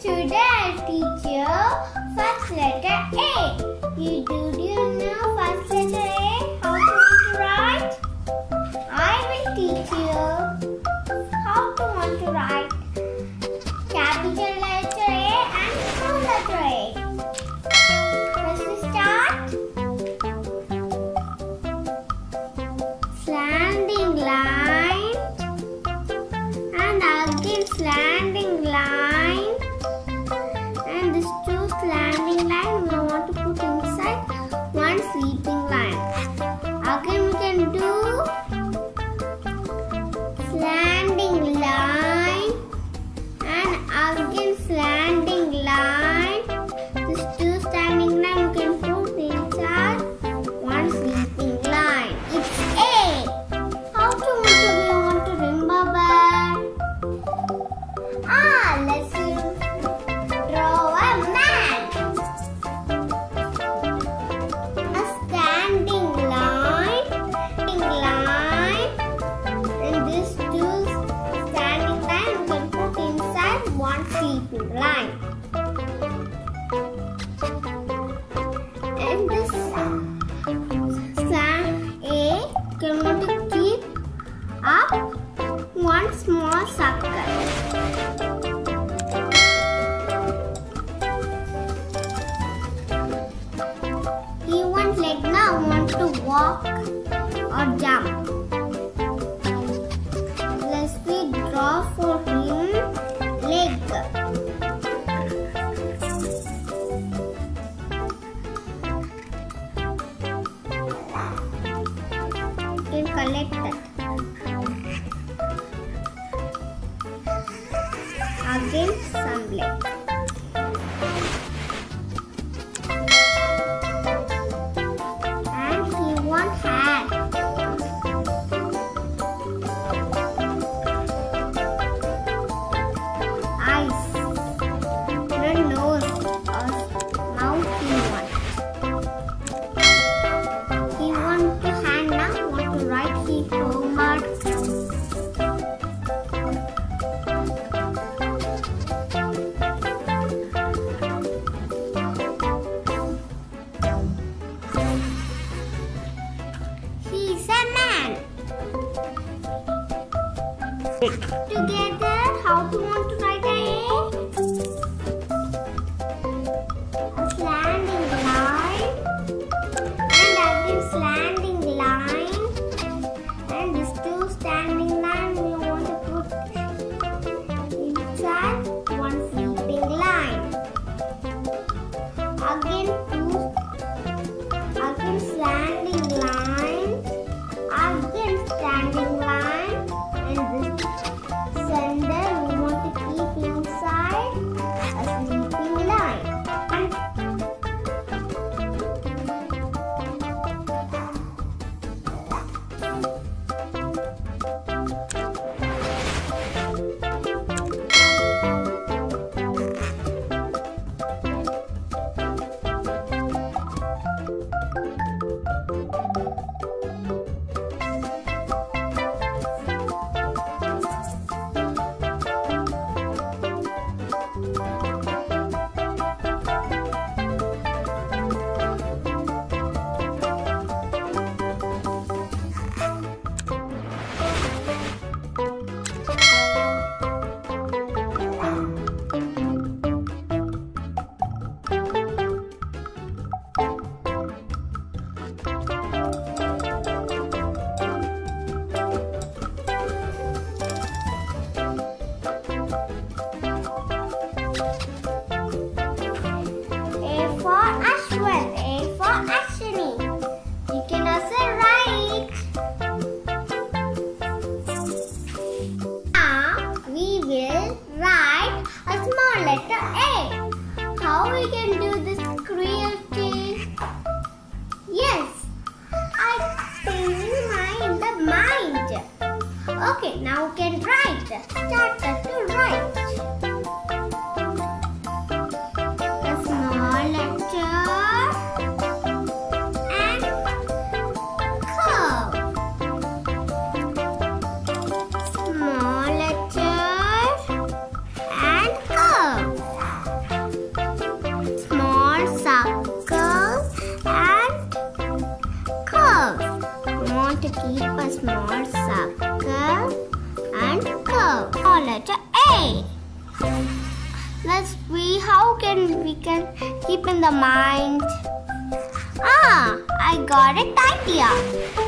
Today I'll teach you first letter A. You do walk or jump. Let's we draw for him leg. Then collect that. Again some black. Together. letter A. How we can do this creative? Yes, I thinking in the mind. Okay, now we can write. Start to write. Let's how can we can keep in the mind. Ah, I got it idea.